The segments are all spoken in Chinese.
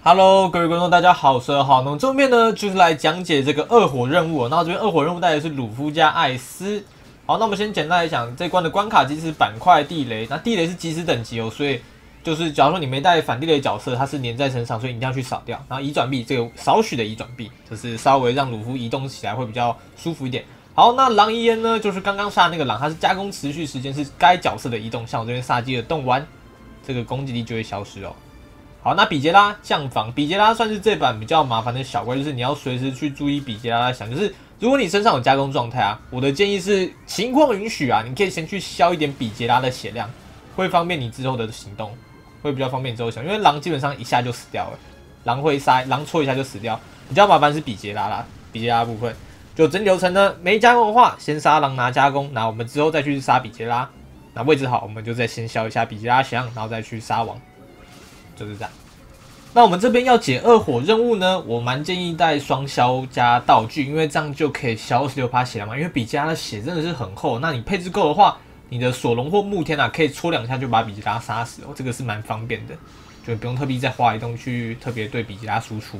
Hello，各位观众，大家好，我是二号。那么这边呢，就是来讲解这个二火任务。那这边二火任务带的是鲁夫加艾斯。好，那我们先简单来讲这关的关卡，即是板块地雷。那地雷是即时等级哦，所以就是假如说你没带反地雷角色，它是粘在身上，所以你一定要去扫掉。然后移转币，这个少许的移转币，就是稍微让鲁夫移动起来会比较舒服一点。好，那狼遗烟呢，就是刚刚杀那个狼，它是加工持续时间是该角色的移动，像我这边杀鸡的动完，这个攻击力就会消失哦。好，那比杰拉降防，比杰拉算是这版比较麻烦的小怪，就是你要随时去注意比杰拉。想，就是如果你身上有加工状态啊，我的建议是情况允许啊，你可以先去消一点比杰拉的血量，会方便你之后的行动，会比较方便你之后想，因为狼基本上一下就死掉了，狼会杀，狼戳一下就死掉。比较麻烦是比杰拉啦，比杰拉部分就整流程呢，没加工的话，先杀狼拿加工，那我们之后再去杀比杰拉，那位置好，我们就再先消一下比杰拉血量，然后再去杀王。就是这样。那我们这边要解二火任务呢，我蛮建议带双消加道具，因为这样就可以消二十六趴血了嘛。因为比加的血真的是很厚，那你配置够的话，你的索隆或木天啊，可以戳两下就把比吉拉杀死哦，这个是蛮方便的，就不用特别再花移动去特别对比吉拉输出，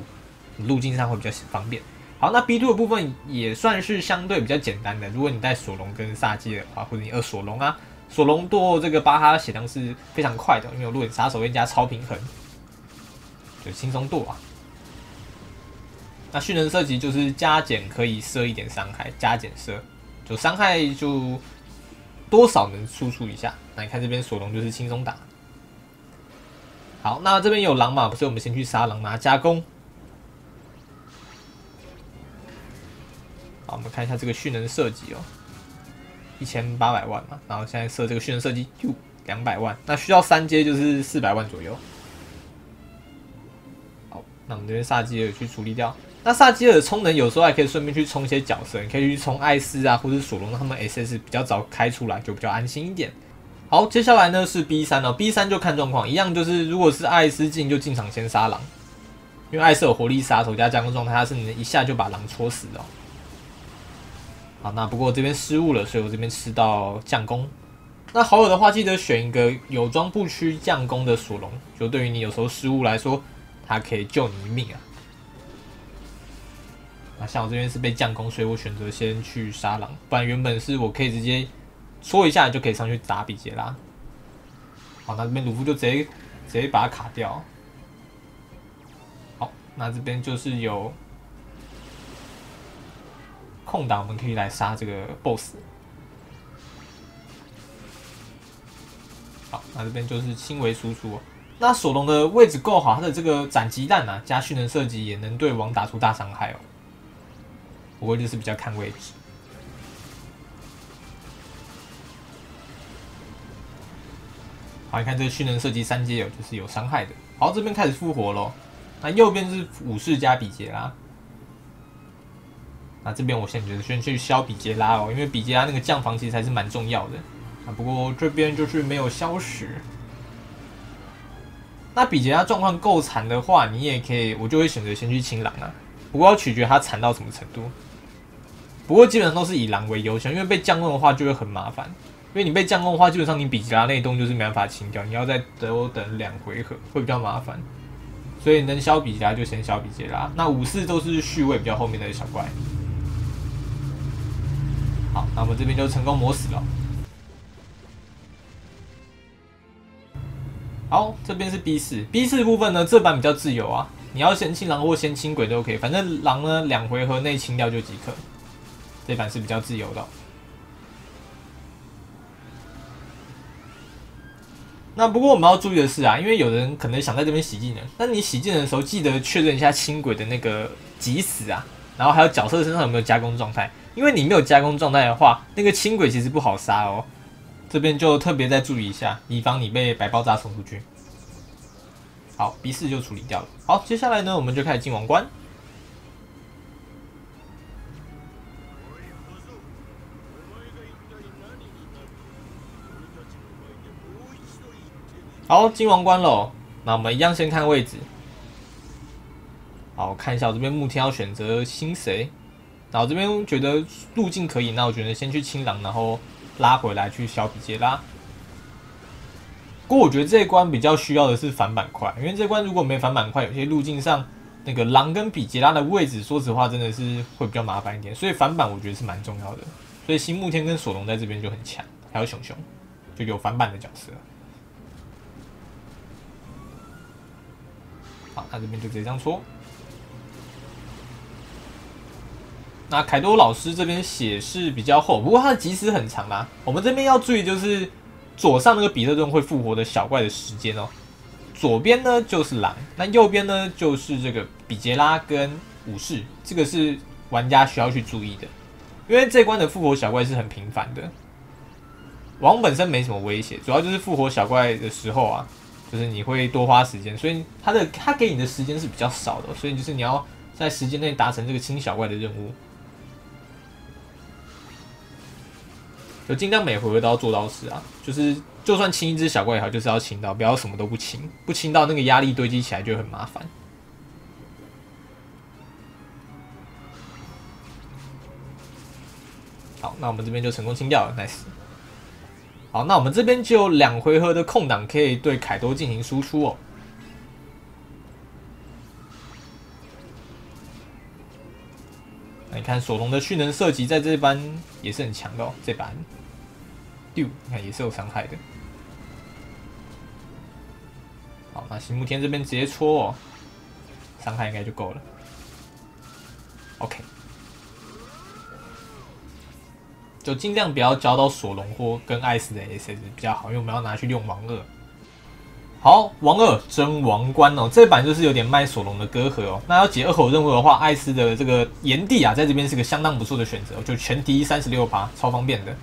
路径上会比较方便。好，那 B two 的部分也算是相对比较简单的，如果你带索隆跟萨基的话，或者你二索隆啊。索隆剁这个巴哈血量是非常快的，因为有路点杀手跟加超平衡，就轻松剁啊。那蓄能射击就是加减可以射一点伤害，加减射就伤害就多少能输出一下。那你看这边索隆就是轻松打。好，那这边有狼嘛，所以我们先去杀狼拿加工。好，我们看一下这个蓄能射击哦。一千八百万嘛，然后现在设这个训练设计就两百万，那需要三阶就是四百万左右。好，那我们这边萨基尔去处理掉。那萨基尔的充能有时候还可以顺便去充一些角色，你可以去充艾斯啊，或者索隆，他们 SS 比较早开出来，就比较安心一点。好，接下来呢是 B 三哦，B 三就看状况，一样就是如果是艾斯进就进场先杀狼，因为艾斯有活力杀手加加工状态，他是能一下就把狼戳死的。好，那不过这边失误了，所以我这边吃到降攻。那好友的话，记得选一个有装不区降攻的索隆，就对于你有时候失误来说，它可以救你一命啊。那像我这边是被降攻，所以我选择先去杀狼，不然原本是我可以直接戳一下就可以上去打比杰拉。好，那这边鲁夫就直接直接把它卡掉。好，那这边就是有。空档我们可以来杀这个 BOSS。好，那这边就是轻微输出。那索隆的位置够好，他的这个斩击弹啊，加蓄能射击也能对王打出大伤害哦。不过就是比较看位置。好，你看这个蓄能射击三阶有就是有伤害的。好，这边开始复活喽。那右边是武士加比杰拉。那这边我先觉得先去消比杰拉哦，因为比杰拉那个降防其实还是蛮重要的。啊，不过这边就是没有消失。那比杰拉状况够惨的话，你也可以，我就会选择先去清狼啊。不过要取决他惨到什么程度。不过基本上都是以狼为优先，因为被降攻的话就会很麻烦。因为你被降攻的话，基本上你比杰拉那一栋就是没办法清掉，你要再多等两回合，会比较麻烦。所以能消比杰拉就先消比杰拉。那五四都是序位比较后面的小怪。好，那我们这边就成功磨死了。好，这边是 B 四，B 四部分呢，这版比较自由啊，你要先清狼或先清鬼都可以，反正狼呢两回合内清掉就即可。这版是比较自由的。那不过我们要注意的是啊，因为有人可能想在这边洗技能，那你洗技能的时候记得确认一下轻轨的那个急死啊，然后还有角色身上有没有加工状态。因为你没有加工状态的话，那个轻轨其实不好杀哦。这边就特别再注意一下，以防你被白爆炸冲出去。好，B 四就处理掉了。好，接下来呢，我们就开始进王冠。好，进王关了。那我们一样先看位置。好，看一下我这边目天要选择新谁。然后这边觉得路径可以，那我觉得先去清狼，然后拉回来去小比杰拉。不过我觉得这一关比较需要的是反板块，因为这关如果没反板块，有些路径上那个狼跟比杰拉的位置，说实话真的是会比较麻烦一点。所以反板我觉得是蛮重要的。所以新木天跟索隆在这边就很强，还有熊熊就有反板的角色。好，那这边就直接这样戳。那凯多老师这边血是比较厚，不过他的即时很长啦。我们这边要注意就是左上那个比特顿会复活的小怪的时间哦。左边呢就是狼，那右边呢就是这个比杰拉跟武士，这个是玩家需要去注意的，因为这关的复活小怪是很频繁的。王本身没什么威胁，主要就是复活小怪的时候啊，就是你会多花时间，所以他的他给你的时间是比较少的，所以就是你要在时间内达成这个清小怪的任务。就尽量每回合都要做到死啊！就是就算清一只小怪也好，就是要清到，不要什么都不清，不清到那个压力堆积起来就很麻烦。好，那我们这边就成功清掉了，nice。好，那我们这边就有两回合的空档可以对凯多进行输出哦。看索隆的蓄能射击在这班也是很强的哦，这班。你看也是有伤害的。好，那新木天这边直接戳哦，伤害应该就够了。OK，就尽量不要交到索隆或跟艾斯的 SS 比较好，因为我们要拿去用王二。好，王二真王冠哦，这版就是有点卖索隆的隔阂哦。那要解二口任务的话，艾斯的这个炎帝啊，在这边是个相当不错的选择，就全敌三十六趴，超方便的。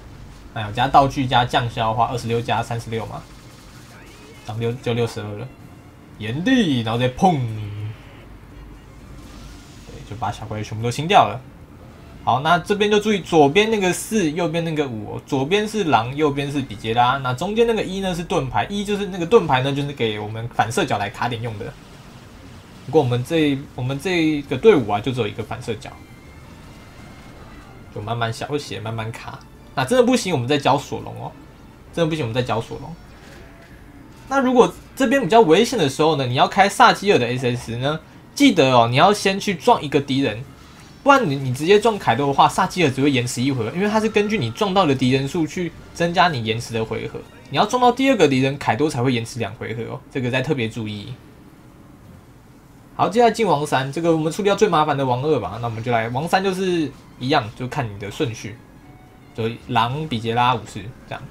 哎呀，加道具加降消的话，二十六加三十六嘛，涨六就六十二了。炎帝，然后再砰，对，就把小怪全部都清掉了。好，那这边就注意左边那个四，右边那个五，左边是狼，右边是比杰拉，那中间那个一呢是盾牌，一就是那个盾牌呢，就是给我们反射角来卡点用的。不过我们这我们这个队伍啊，就只有一个反射角，就慢慢小血，慢慢卡。那真的不行，我们再教索隆哦。真的不行，我们再教索隆。那如果这边比较危险的时候呢，你要开萨基尔的 SS 呢，记得哦，你要先去撞一个敌人，不然你你直接撞凯多的话，萨基尔只会延迟一回合，因为它是根据你撞到的敌人数去增加你延迟的回合。你要撞到第二个敌人，凯多才会延迟两回合哦，这个再特别注意。好，接下来进王三，这个我们处理掉最麻烦的王二吧。那我们就来王三，就是一样，就看你的顺序。就狼、比杰拉、武士这样。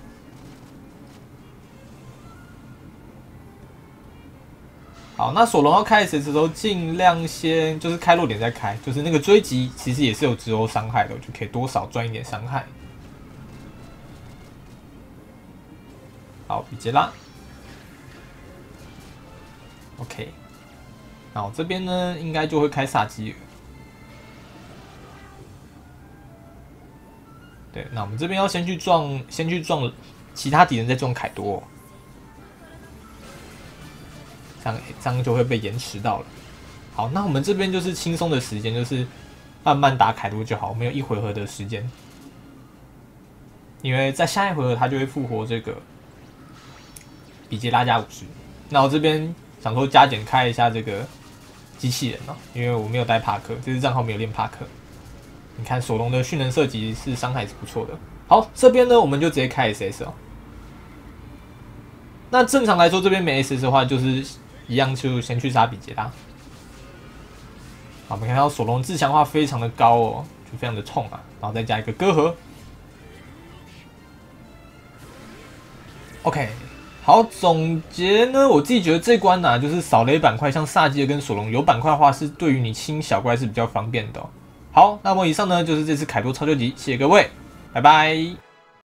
好，那索隆要开始的时候，尽量先就是开弱点再开，就是那个追击其实也是有直殴伤害的，就可以多少赚一点伤害。好，比杰拉。OK，好，这边呢应该就会开萨基。对，那我们这边要先去撞，先去撞其他敌人，再撞凯多，这样这样就会被延迟到了。好，那我们这边就是轻松的时间，就是慢慢打凯多就好，没有一回合的时间，因为在下一回合他就会复活这个比基拉加武士。那我这边想说加减开一下这个机器人哦，因为我没有带帕克，这支账号没有练帕克。你看索隆的蓄能射击是伤害是不错的。好，这边呢我们就直接开 SS 哦。那正常来说这边没 SS 的话，就是一样就先去杀比杰拉。好，我们看到索隆自强化非常的高哦，就非常的冲啊。然后再加一个割合。OK，好，总结呢，我自己觉得这关呢就是扫雷板块，像萨基尔跟索隆有板块的话，是对于你清小怪是比较方便的。好，那么以上呢就是这次凯多超救集，谢谢各位，拜拜。